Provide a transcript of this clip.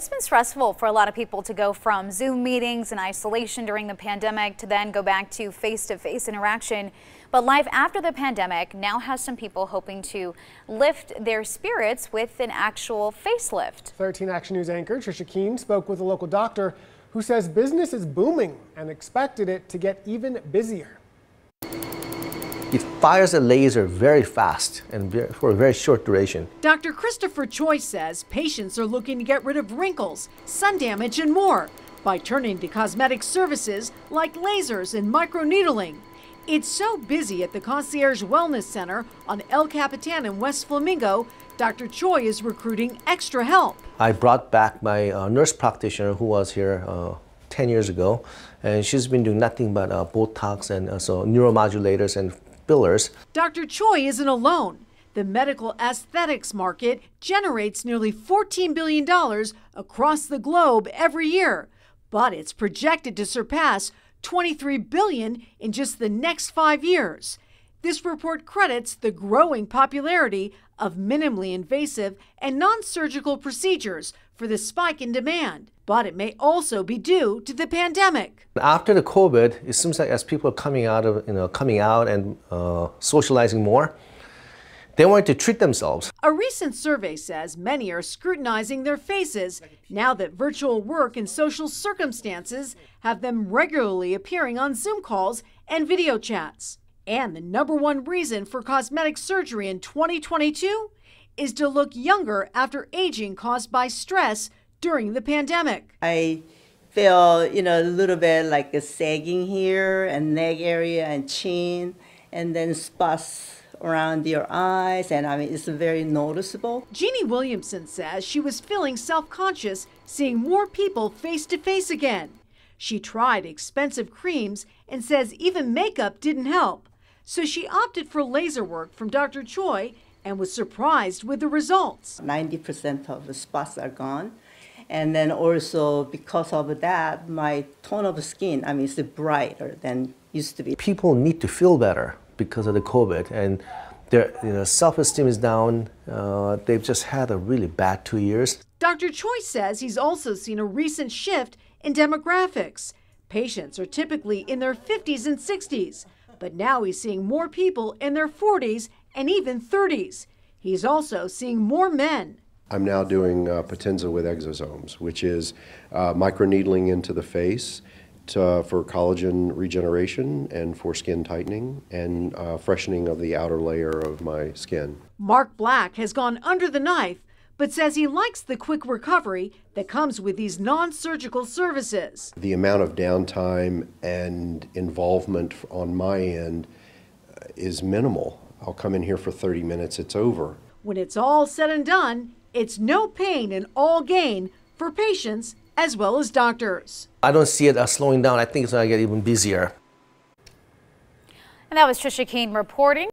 it's been stressful for a lot of people to go from Zoom meetings and isolation during the pandemic to then go back to face-to-face interaction. But life after the pandemic now has some people hoping to lift their spirits with an actual facelift. 13 Action News anchor Tricia Kean spoke with a local doctor who says business is booming and expected it to get even busier. It fires a laser very fast and for a very short duration. Dr. Christopher Choi says patients are looking to get rid of wrinkles, sun damage, and more by turning to cosmetic services like lasers and microneedling. It's so busy at the Concierge Wellness Center on El Capitan in West Flamingo, Dr. Choi is recruiting extra help. I brought back my uh, nurse practitioner who was here uh, 10 years ago, and she's been doing nothing but uh, Botox and uh, so neuromodulators and Dr. Choi isn't alone. The medical aesthetics market generates nearly $14 billion across the globe every year, but it's projected to surpass 23 billion in just the next 5 years. This report credits the growing popularity of minimally invasive and non-surgical procedures for the spike in demand, but it may also be due to the pandemic. After the COVID, it seems like as people are coming out of, you know, coming out and uh, socializing more, they wanted to treat themselves. A recent survey says many are scrutinizing their faces now that virtual work and social circumstances have them regularly appearing on Zoom calls and video chats. And the number one reason for cosmetic surgery in 2022 is to look younger after aging caused by stress during the pandemic. I feel, you know, a little bit like a sagging here and neck area and chin and then spots around your eyes, and I mean, it's very noticeable. Jeannie Williamson says she was feeling self conscious seeing more people face to face again. She tried expensive creams and says even makeup didn't help. So she opted for laser work from Dr. Choi and was surprised with the results. 90% of the spots are gone. And then also because of that, my tone of skin, I mean, it's brighter than used to be. People need to feel better because of the COVID, and their you know, self-esteem is down. Uh, they've just had a really bad two years. Dr. Choi says he's also seen a recent shift in demographics. Patients are typically in their 50s and 60s, but now he's seeing more people in their 40s and even 30s. He's also seeing more men. I'm now doing uh, Potenza with exosomes, which is uh, microneedling into the face uh, for collagen regeneration and for skin tightening and uh, freshening of the outer layer of my skin. Mark Black has gone under the knife, but says he likes the quick recovery that comes with these non surgical services. The amount of downtime and involvement on my end uh, is minimal. I'll come in here for 30 minutes, it's over. When it's all said and done, it's no pain and all gain for patients as well as doctors. I don't see it as slowing down. I think it's going to get even busier. And that was Tricia Kean reporting.